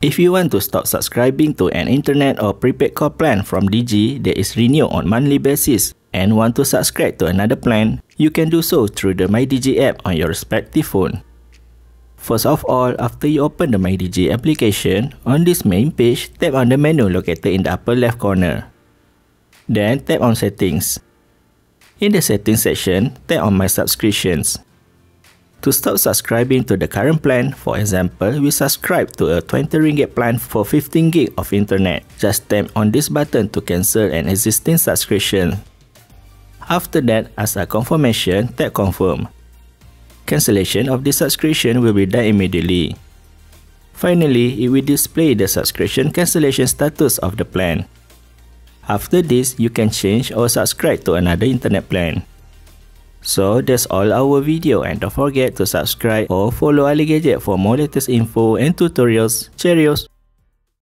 If you want to stop subscribing to an internet or prepaid call plan from Digi that is renewed on monthly basis and want to subscribe to another plan, you can do so through the MyDigi app on your respective phone. First of all, after you open the MyDigi application, on this main page, tap on the menu located in the upper left corner. Then tap on Settings. In the Settings section, tap on My Subscriptions. To stop subscribing to the current plan, for example, we subscribe to a 20 ringgit plan for 15 gig of internet. Just tap on this button to cancel an existing subscription. After that, as a confirmation, tap Confirm. Cancellation of the subscription will be done immediately. Finally, it will display the subscription cancellation status of the plan. After this, you can change or subscribe to another internet plan. So that's all our video and don't forget to subscribe or follow Gajet for more latest info and tutorials. Cheerios!